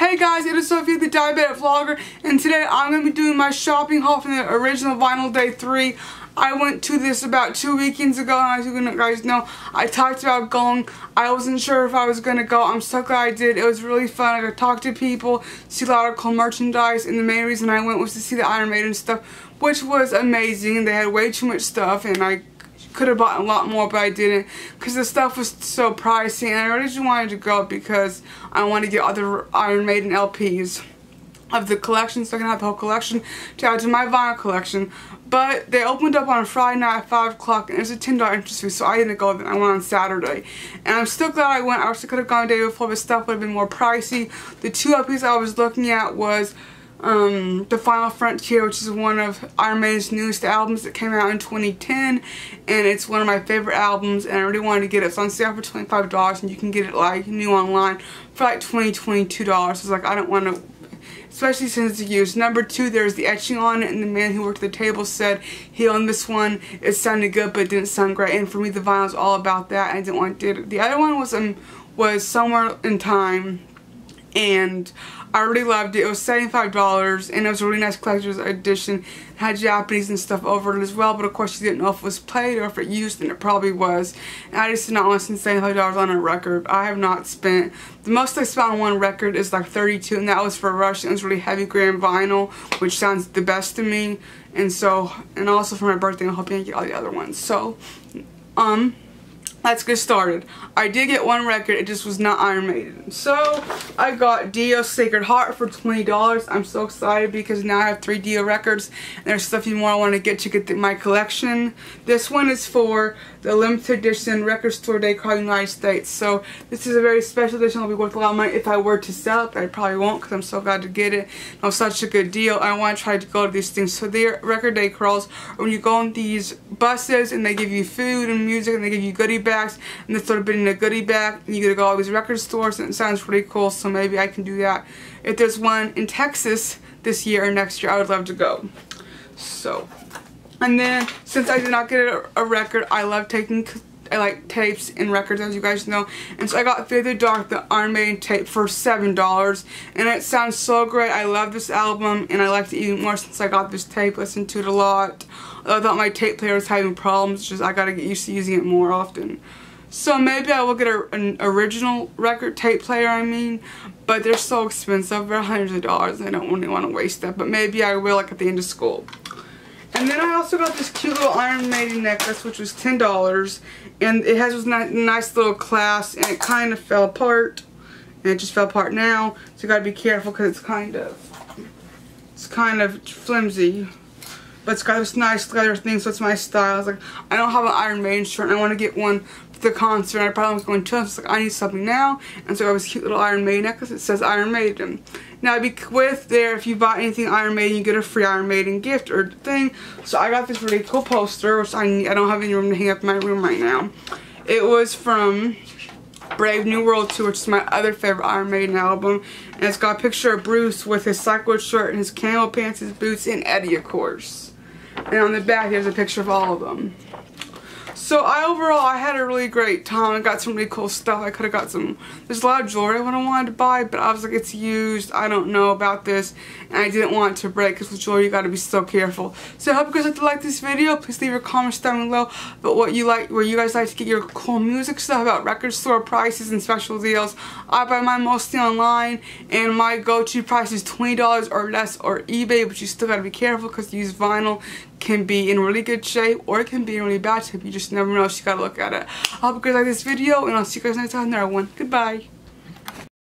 Hey guys, it is Sophia the Diabetic Vlogger, and today I'm going to be doing my shopping haul from the original Vinyl Day 3. I went to this about two weekends ago, and as you guys know, I talked about going. I wasn't sure if I was going to go. I'm so glad I did. It was really fun. I got to talk to people, see a lot of cool merchandise, and the main reason I went was to see the Iron Maiden stuff, which was amazing. They had way too much stuff, and I could have bought a lot more, but I didn't because the stuff was so pricey, and I just wanted to go because I wanted to get other Iron Maiden LPs of the collection so I can have the whole collection to add to my vinyl collection. But they opened up on a Friday night at 5 o'clock and it was a $10 entrance fee so I didn't go then. I went on Saturday. And I'm still glad I went. I also could have gone a day before but stuff would have been more pricey. The two LPs I was looking at was um, The Final Frontier, which is one of Iron Maiden's newest albums that came out in 2010, and it's one of my favorite albums, and I really wanted to get it. It's on sale for $25, and you can get it like new online for like $20, $22. I was like, I don't want to especially since it's used. Number two, there's the etching on it, and the man who worked at the table said he owned this one. It sounded good, but it didn't sound great. And for me, the vinyl's all about that. I didn't want to do it. The other one was um was somewhere in time and I really loved it. It was $75 and it was a really nice collector's edition. It had Japanese and stuff over it as well, but of course you didn't know if it was played or if it used, and it probably was. And I just did not want to spend $75 on a record. I have not spent, the most I spent on one record is like 32 and that was for Rush. It was really heavy gram vinyl, which sounds the best to me. And so, and also for my birthday, I'm hoping I get all the other ones. So, um, let's get started. I did get one record, it just was not Iron Maiden. So, I got Dio Sacred Heart for $20. I'm so excited because now I have three Dio records. And there's stuff even more I want to get to get my collection. This one is for the limited edition record store day card United States. So, this is a very special edition. It'll be worth a lot of money if I were to sell it. I probably won't because I'm so glad to get it. It was such a good deal. I want to try to go to these things. So, they're record day crawls. When you go on these buses and they give you food and music and they give you goodie bags bags and they started putting a goodie bag you get to go all these record stores and it sounds pretty cool so maybe I can do that. If there's one in Texas this year or next year I would love to go. So and then since I did not get a, a record I love taking I like tapes and records as you guys know. And so I got Fear the Dark the Iron Maiden tape for seven dollars. And it sounds so great. I love this album and I liked it even more since I got this tape. Listened to it a lot. I thought my tape player was having problems just I gotta get used to using it more often. So maybe I will get a, an original record tape player I mean but they're so expensive. They're hundreds of dollars I don't really want to waste that but maybe I will like at the end of school and then I also got this cute little Iron Maiden necklace, which was $10. And it has this nice little clasp, and it kind of fell apart. And it just fell apart now. So you gotta be careful because it's kind of, it's kind of flimsy. But it's got this nice leather thing, so it's my style. I was like, I don't have an Iron Maiden shirt, and I want to get one for the concert. I probably was going to. I was like, I need something now. And so I was cute little Iron Maiden necklace. It says Iron Maiden. Now, be with there, if you buy anything Iron Maiden, you get a free Iron Maiden gift or thing. So I got this really cool poster, which I, I don't have any room to hang up in my room right now. It was from Brave New World 2, which is my other favorite Iron Maiden album. And it's got a picture of Bruce with his cyclo shirt and his camel pants, his boots, and Eddie, of course. And on the back, there's a picture of all of them. So I overall, I had a really great time. I got some really cool stuff. I could have got some, there's a lot of jewelry I wanted to buy, but I was like, it's used. I don't know about this. And I didn't want to break because with jewelry, you got to be so careful. So I hope you guys like to like this video. Please leave your comments down below about what you like, where you guys like to get your cool music stuff about record store prices and special deals. I buy mine mostly online, and my go-to price is $20 or less or eBay, but you still got to be careful because you use vinyl can be in really good shape or it can be in really bad shape. You just never know. You gotta look at it. I hope you guys like this video and I'll see you guys next time. Another one. Goodbye.